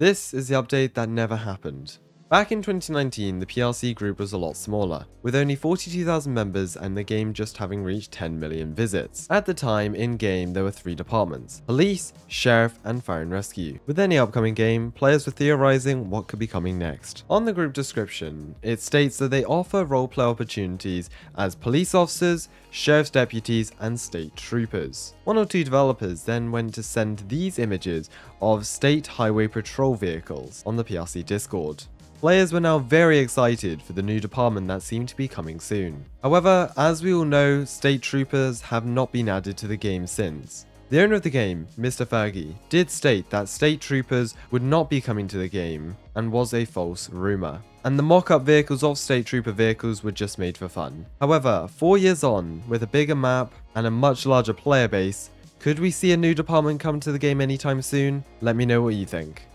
This is the update that never happened. Back in 2019, the PRC group was a lot smaller, with only 42,000 members and the game just having reached 10 million visits. At the time, in-game, there were three departments, Police, Sheriff, and Fire and Rescue. With any upcoming game, players were theorizing what could be coming next. On the group description, it states that they offer roleplay opportunities as police officers, sheriff's deputies, and state troopers. One or two developers then went to send these images of state highway patrol vehicles on the PRC Discord. Players were now very excited for the new department that seemed to be coming soon. However, as we all know, state troopers have not been added to the game since. The owner of the game, Mr. Fergie, did state that state troopers would not be coming to the game and was a false rumour. And the mock-up vehicles of state trooper vehicles were just made for fun. However, four years on, with a bigger map and a much larger player base, could we see a new department come to the game anytime soon? Let me know what you think.